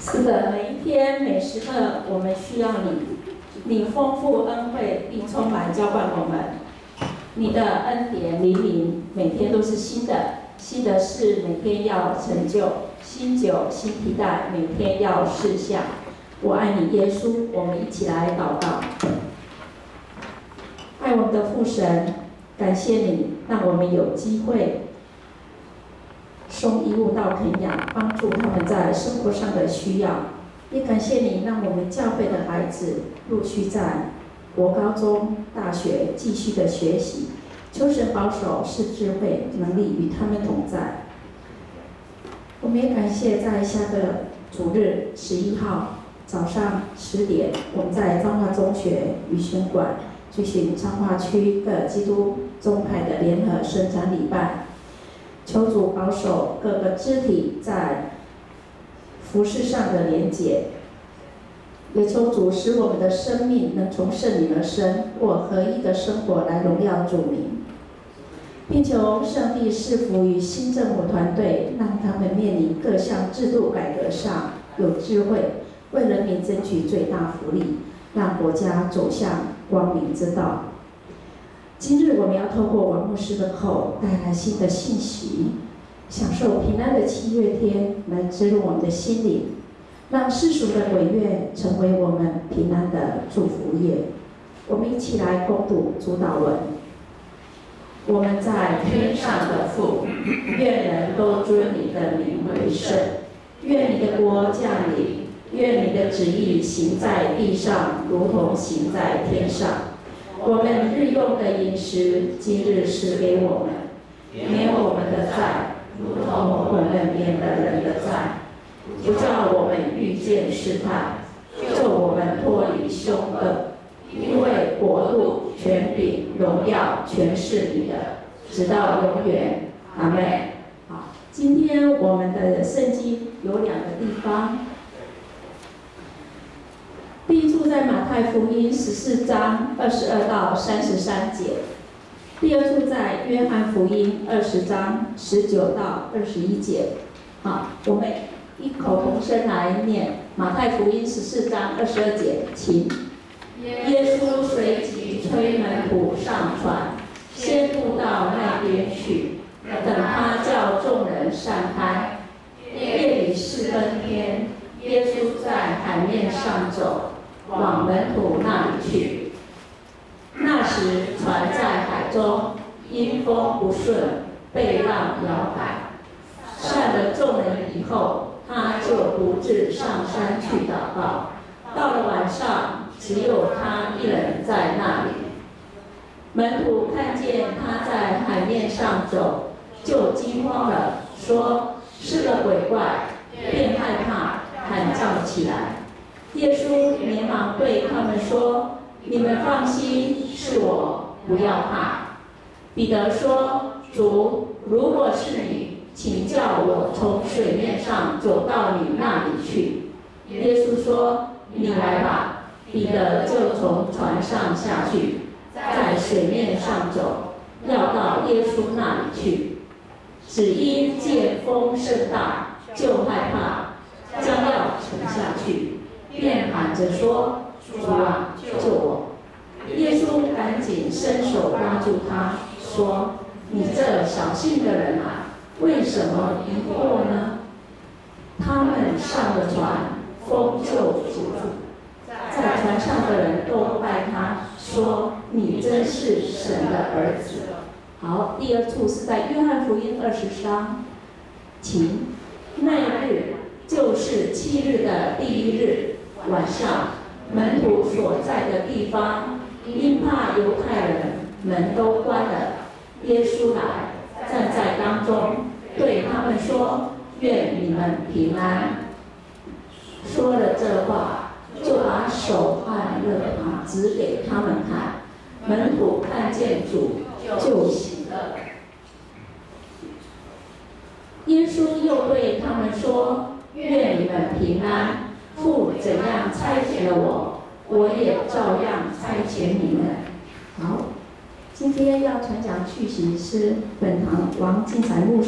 是的，每一天每时刻，我们需要你，你丰富恩惠并充满浇灌我们，你的恩典黎明，每天都是新的，新的事每天要成就，新酒新皮带每天要试下。我爱你，耶稣，我们一起来祷告。爱我们的父神，感谢你让我们有机会。送衣物到肯雅，帮助他们在生活上的需要。也感谢你，让我们教会的孩子陆续在国高中、大学继续的学习。求神保守，是智慧能力与他们同在。我们也感谢在下个主日十一号早上十点，我们在彰化中学与宣馆举行彰化区各基督宗派的联合生产礼拜。求主保守各个肢体在服饰上的连结，也求主使我们的生命能从圣灵而生，过合一的生活来荣耀主名，并求上帝赐福于新政府团队，让他们面临各项制度改革上有智慧，为人民争取最大福利，让国家走向光明之道。今日我们要透过王牧师的口带来新的信息，享受平安的七月天，来植入我们的心灵，让世俗的鬼月成为我们平安的祝福夜。我们一起来共读主导文。我们在天上的父，愿人都尊你的名为圣。愿你的国降临。愿你的旨意行在地上，如同行在天上。我们日用的饮食，今日赐给我们，免我们的债，如同我们免了人的债，不叫我们遇见试探，救我们脱离凶恶。因为国度、权柄、荣耀，全是你的，直到永远。阿门。好，今天我们的圣经有两个地方。第一处在马太福音十四章二十二到三十三节，第二处在约翰福音二十章十九到二十一节。好，我们异口同声来念马太福音十四章二十二节，请。耶稣随即催门徒上船，先渡到那边去，等他叫众人散开。夜里四更天，耶稣在海面上走。往门徒那里去。那时船在海中，因风不顺，被浪摇摆。散了众人以后，他就独自上山去祷告。到了晚上，只有他一人在那里。门徒看见他在海面上走，就惊慌了，说是个鬼怪，便害怕，喊叫起来。耶稣连忙对他们说：“你们放心，是我，不要怕。”彼得说：“主，如果是你，请叫我从水面上走到你那里去。”耶稣说：“你来吧。”彼得就从船上下去，在水面上走，要到耶稣那里去。只因见风甚大，就害怕，将要沉下去。便喊着说：“主啊，救我！”耶稣赶紧伸手拉住他，说：“你这小心的人啊，为什么疑惑呢？”他们上了船，风就止住，在船上的人都拜他，说：“你真是神的儿子。”好，第二处是在约翰福音二十章，请那日就是七日的第一日。晚上，门徒所在的地方，因怕犹太人，门都关了。耶稣来，站在当中，对他们说：“愿你们平安。”说了这话，就把手和肋旁指给他们看。门徒看见主，就醒了。耶稣又对他们说：“愿你们平安。”父怎样差遣了我，我也照样差遣你们。好，今天要传讲趣行是本堂王进才牧师。